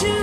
you.